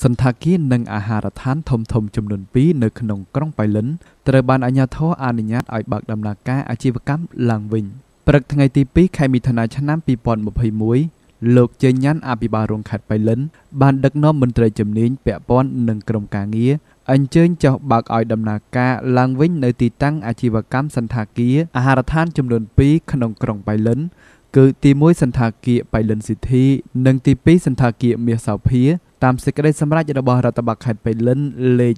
សន្តាគារនិងអាហារដ្ឋានធំធំចំនួន2នៅក្នុងក្រុងប៉ៃលិនត្រូវបានអាជ្ញាធរអនុញ្ញាតឲ្យបើកដំណើរការអាជីវកម្មឡើងវិញព្រឹកថ្ងៃទី2ខែមិថុនាឆ្នាំ2021លោកជេញញ៉ាន់អភិបាលរងខេត្តប៉ៃលិនបានដឹកនាំមន្ត្រីជំនាញពាក់ព័ន្ធនឹងក្រុមការងារអញ្ជើញចុះបើកឲ្យដំណើរការឡើងវិញនៅទីតាំងអាជីវកម្មសន្តាគារអាហារដ្ឋានចំនួន2ក្នុងក្រុងប៉ៃលិនគឺទី1សន្តាគារបៃលិនស៊ីធី និងទី2សន្តាគារមាសសោភា តាមសេចក្តីសម្រេចរបស់រដ្ឋបាលខេត្តបៃលិនលេខ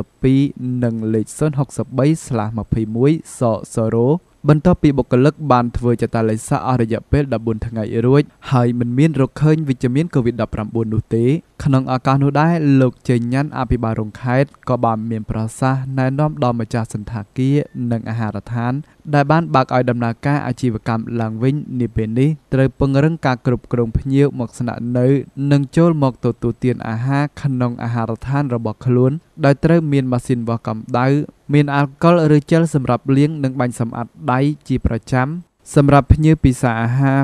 062និងលេខ063/21 សសរោបន្ទាប់ពីបុគ្គលិកបានធ្វើចតាឡេសាអស់រយៈពេល14ថ្ងៃរួច ហើយមិនមានរកឃើញវិជ្ជមាន COVID-19 នោះទេក្នុងឱកាសនោះដែរលោកចេញញ៉ាន់អភិបាលរងខេត្តក៏បានមានប្រសាសន៍ណែនាំដល់ម្ចាស់សន្តាគារនិងអាហារដ្ឋាន ដែលបានបើកឲ្យដំណើរការអាជីវកម្មឡើងវិញនាពេលនេះត្រូវពង្រឹងការគ្រប់គ្រងភ្ញៀវមកស្នាក់នៅ និងចូលមកទទួលទានអាហារក្នុងអាហារដ្ឋានរបស់ខ្លួន ដោយត្រូវមានម៉ាស៊ីនវាស់កម្ដៅមានអាល់កុលឬជែលសម្រាប់លាងនិងបាញ់សម្អាតដៃជាប្រចាំសម្រាប់ភ្ញៀវពិសាអាហារ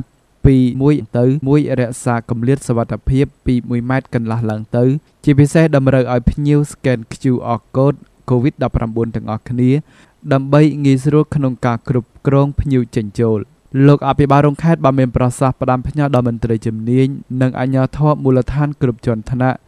ពី1ទៅ1រក្សាកម្រិតសុវត្ថិភាពពី1ម៉ែត្រកន្លះឡើងទៅ ជាពិសេសតម្រូវឲ្យភ្ញៀវ scan QR code COVID-19 ទាំងអស់គ្នា ដើម្បីងាយស្រួលក្នុងការគ្រប់គ្រងភ្ញៀវចេញចូលលោកអភិបាលរងខេត្តបានមានប្រសាសន៍ផ្ដាំផ្ញើដល់មន្ត្រីជំនាញនិងអាជ្ញាធរមូលដ្ឋានគ្រប់ជាន់ថ្នាក់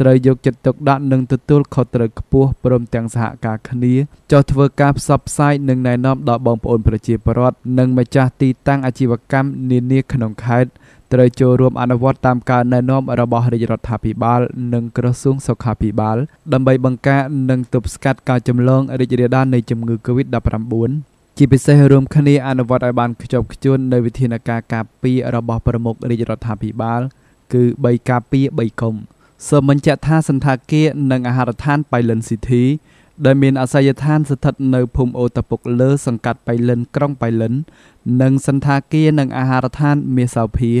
ត្រូវយកចិត្តទុកដាក់និងទទួលខុសត្រូវខ្ពស់ ព្រមទាំងសហការគ្នាចុះធ្វើការផ្សព្វផ្សាយនិងណែនាំដល់បងប្អូនប្រជាពលរដ្ឋ និងម្ចាស់ទីតាំងអាជីវកម្មនានាក្នុងខេត្ត ត្រូវចូលរួមអនុវត្តតាមការណែនាំរបស់រាជរដ្ឋាភិបាល និងក្រសួងសុខាភិបាល ដើម្បីបង្ការ និងទប់ស្កាត់ការចម្លងរីករាលដាលនៃជំងឺ Covid-19 ជាពិសេសរួមគ្នាអនុវត្តឲ្យបានខ្ជាប់ខ្ជួននៅវិធានការការពាររបស់ប្រមុខរាជរដ្ឋាភិបាល គឺ3ការពារ3កុំ សូមបញ្ជាក់ថាសន្តាគារ និងអាហារដ្ឋានបៃលិនស៊ីធី ដែលមានអាសយដ្ឋានស្ថិតនៅភូមិអូតាពុកលើ សង្កាត់បៃលិន ក្រុងបៃលិន និងសន្តាគារនិងអាហារដ្ឋានមាសសោភា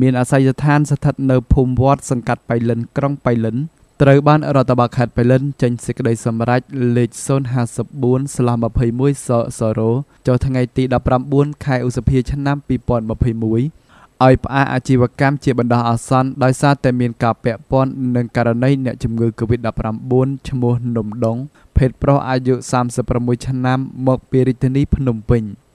មានអាសយដ្ឋានស្ថិតនៅភូមិវត្តសង្កាត់បៃលិន ក្រុងបៃលិន ត្រូវបានរដ្ឋបាលខេត្តបៃលិនចេញសេចក្តីសម្រេចលេខ054/21សសរោចុះថ្ងៃទី19ខែឧសភាឆ្នាំ2021 ឲ្យផ្អាកអាជីវកម្មជាបណ្ដោះអាសន្នដោយសារតែមានការពាក់ព័ន្ធនឹងករណីអ្នកជំងឺ Covid-19 ឈ្មោះ នំ ដុង ភេទប្រុសអាយុ 36 ឆ្នាំ មកពីរាជធានីភ្នំពេញ។